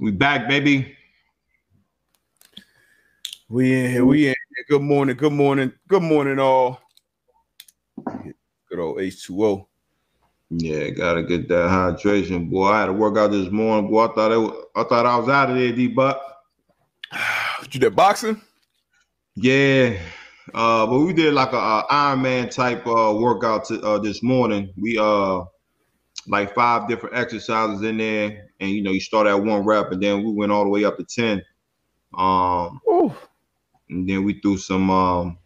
We back, baby. We in here. We in here. Good morning. Good morning. Good morning, all. Good old H2O. Yeah, gotta get that hydration, boy. I had to work out this morning, boy. I thought it was, I thought I was out of there, D Buck. You did boxing? Yeah, uh, but we did like a, a Iron Man type uh, workout to, uh, this morning. We uh like five different exercises in there, and you know you start at one rep, and then we went all the way up to ten. Um, Ooh. and then we threw some um,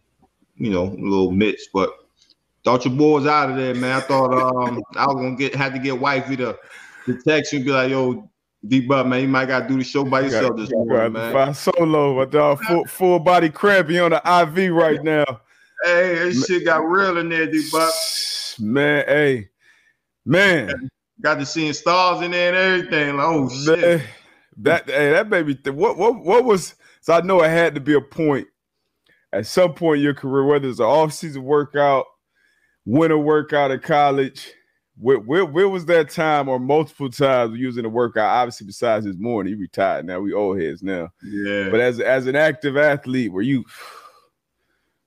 you know, little mitts, but thought your boy was out of there, man. I thought um I was gonna get had to get wifey to, to text you and be like, yo, D Buck, man, you might gotta do the show by yourself this morning, man. Five solo, my dog. Full, full body cramp. You on the IV right now. Hey, this shit got real in there, D Buck. Man, hey, man, Got to seeing stars in there and everything. Like, oh shit. man, that hey, that baby. Th- what what what was? So I know it had to be a point at some point in your career, whether it's an off season workout, winter workout in college. Where, where, where was that time or multiple times using the workout? Obviously, besides this morning, he retired now. We old heads now. Yeah. But as as an active athlete, were you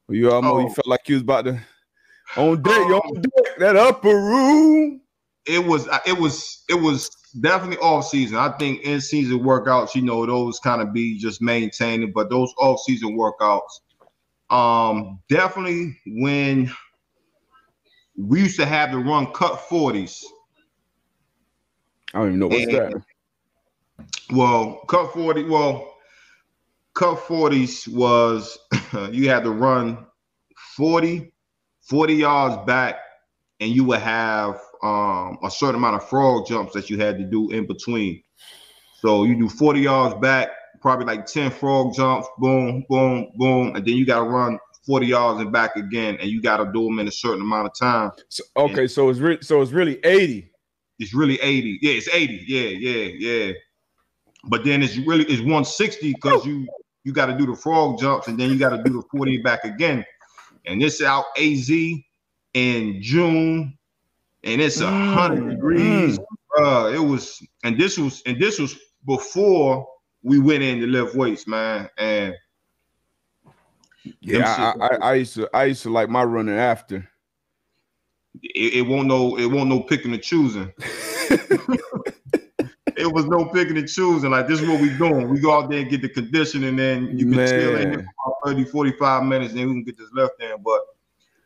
were you almost you Oh. felt like you was about to on deck, you oh. on deck, that upper room? It was it was it was definitely off season. I think in season workouts, you know, those kind of be just maintaining, but those off season workouts, um, definitely when we used to have to run cut 40s. I don't even know what's And- that. Well, cut 40, well, cut 40s was you had to run 40, 40 yards back, and you would have um, a certain amount of frog jumps that you had to do in between. So you do 40 yards back, probably like 10 frog jumps, boom, boom, boom, and then you got to run 40 yards and back again, and you got to do them in a certain amount of time. So, okay, so it's re- so it's really 80. It's really 80. Yeah, it's 80. Yeah, yeah, yeah. But then it's really it's 160 because you you got to do the frog jumps and then you got to do the 40 back again. And this out AZ in June, and it's a Mm, hundred degrees. Uh, it was, and this was, and this was before we went in to lift weights, man. And Yeah, I, I, I used to I used to like my running after. it, it won't no, it won't no picking and choosing. it was no picking and choosing. Like this is what we doing. We go out there and get the conditioning, and then you can chill in here for about 30, 45 minutes, and then we can get this left in. But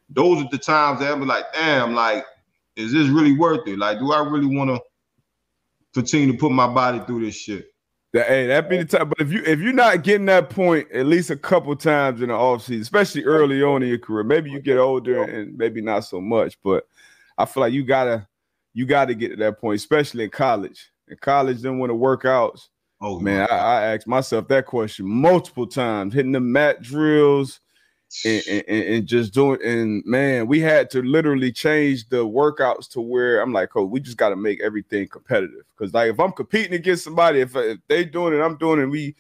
those are the times that I be like, damn, like, is this really worth it? Like, do I really want to continue to put my body through this shit? That, hey, that be the time. But if you if you're not getting that point at least a couple times in the offseason, especially early on in your career, maybe you get older and maybe not so much. But I feel like you gotta you gotta get to that point, especially in college. In college, then when the workouts, Oh man, I, I asked myself that question multiple times, hitting the mat drills and, and, and- just doing. And man, we had to literally change the workouts to where I'm like, oh, we just got to make everything competitive. Because like, if I'm competing against somebody, if, if they doing it, I'm doing it. We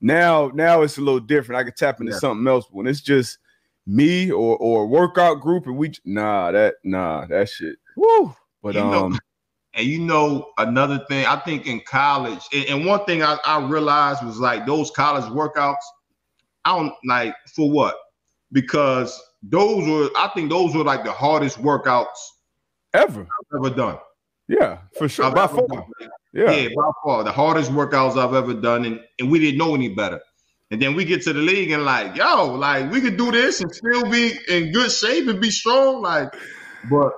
now now it's a little different. I can tap into Yeah. something else when it's just me or or workout group, and we nah that nah that shit. Woo. But You know- um, And you know, another thing, I think in college, and, and one thing I, I realized was like those college workouts, I don't like for what? Because those were, I think those were like the hardest workouts ever, I've ever done. yeah, for sure. I've By far, done. yeah. Yeah, by far the hardest workouts I've ever done, and, and we didn't know any better. And then we get to the league and like, yo, like we could do this and still be in good shape and be strong. Like, but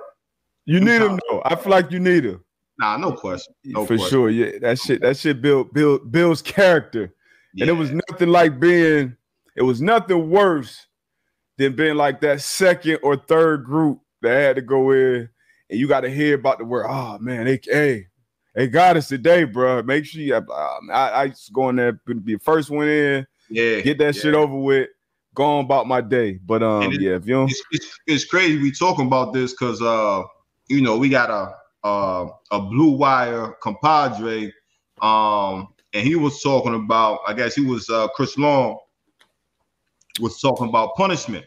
You need him though. I feel like you need him. nah, no question. No for question. sure. Yeah, that shit, that shit build build builds character. And it was nothing like being, it was nothing worse than being like that second or third group that had to go in and you got to hear about the word. Oh man, they hey, they got us today, bro. Make sure you um, I, I to go in there, be the first one in, yeah, get that yeah. shit over with, go on about my day. But um, it- yeah, if you don't it's, it's, it's crazy we talking about this because uh you know we got a uh, a blue wire compadre um and he was talking about i guess he was uh chris long was talking about punishment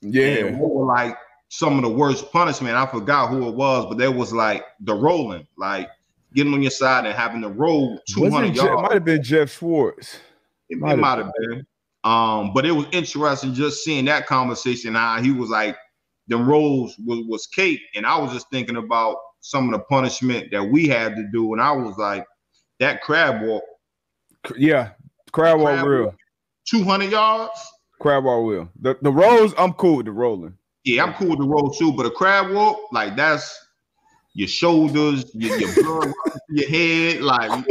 yeah, and were like some of the worst punishment i forgot who it was but there was like the rolling like getting on your side and having to roll 200 yards. It might have been Geoff Schwartz. It might, have been. Um, but it was interesting just seeing that conversation. How he was like, the rolls was was cake, and I was just thinking about some of the punishment that we had to do, and I was like, that crab walk. Yeah, crab walk real. Two hundred yards. Crab walk will. The the rolls, I'm cool with the rolling. Yeah, I'm cool with the roll too, but a crab walk, like that's your shoulders, your, your blood your head, like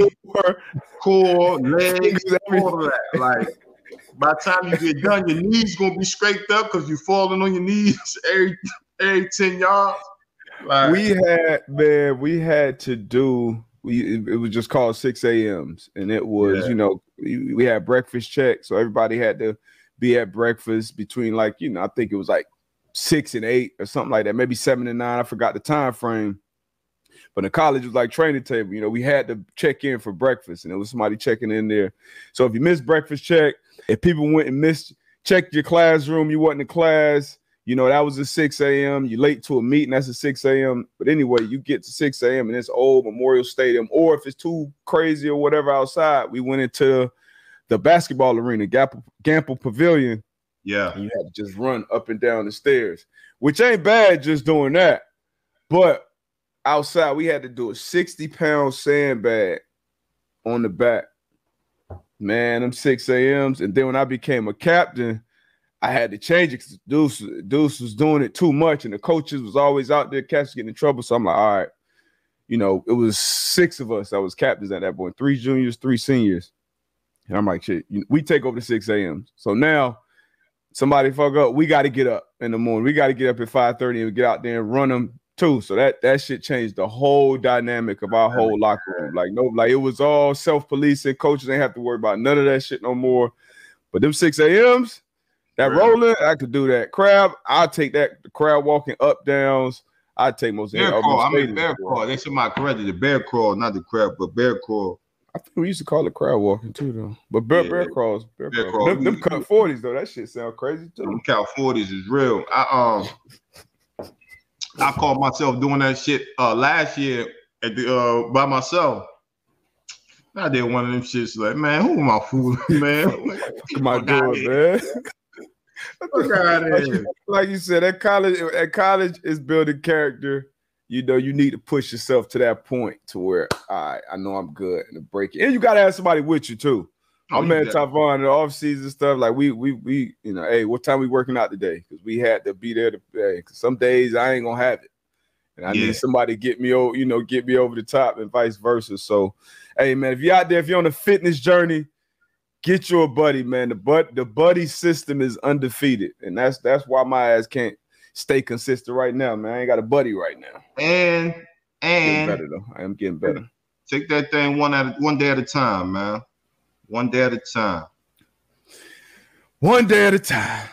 core, legs, all of that. Like by the time you get done, your knees gonna be scraped up because you're falling on your knees every every 10 yards. Like, we had man, we had to do we it was just called 6 a.m.s and it was, yeah. you know, we, we had breakfast check. So everybody had to be at breakfast between like, you know, I think it was like six and eight or something like that, maybe seven and nine. I forgot the time frame. But in college was like training table. You know, we had to check in for breakfast, and it was somebody checking in there. So if you missed breakfast check, if people went and missed checked your classroom, you wasn't in class. You know, that was a 6 a.m. You late to a meeting, that's a 6 a.m. But anyway, you get to 6 a.m. in this old Memorial Stadium, or if it's too crazy or whatever outside, we went into the basketball arena, Gampel, Gampel Pavilion. Yeah. you had to just run up and down the stairs, which ain't bad just doing that. But outside, we had to do a 60 pound sandbag on the back man, I'm 6 a.m.s. And then when I became a captain, I had to change it because Deuce, Deuce was doing it too much, and the coaches was always out there catching getting in trouble. So I'm like, all right, you know, it was six of us that was captains at that point, three juniors, three seniors. And I'm like, shit, we take over the 6 a.m. So now somebody fuck up, we got to get up in the morning. We got to get up at 5:30 and get out there and run them too. So that that shit changed the whole dynamic of our whole locker room. Like no, like it was all self policing. Coaches ain't have to worry about none of that shit no more. But them six a.m.s, that right. rolling, I could do that. Crab, I take that. The crowd walking up downs. I take most. Bear crawl. I mean bear crawl. They said my corrected the bear crawl, not the crab, but bear crawl. I think we used to call it crowd walking too, though. But bear, yeah, bear crawls, bear, bear crawl. Them, them cut forties though, that shit sound crazy too. Them cut forties is real. I um I caught myself doing that shit uh, last year at the uh, by myself. I did one of them shits like, man, who am I fooling, man? my god, man. like you said, at college, at college is building character. You know, you need to push yourself to that point to where all right, I know I'm good and break it. And you gotta have somebody with you too. Oh, I'm at Tavon the off season stuff. Like we we we you know, hey, what time we working out today? Because we had to be there to hey, some days I ain't gonna have it. And I yeah. need somebody to get me over, you know, get me over the top and vice versa. So hey man, if you're out there, if you're on a fitness journey, get your buddy, man. The but the buddy system is undefeated. And that's that's why my ass can't stay consistent right now, man. I ain't got a buddy right now. And and better though. I am getting better. Take that thing one at one day at a time, man one day at a time. One day at a time.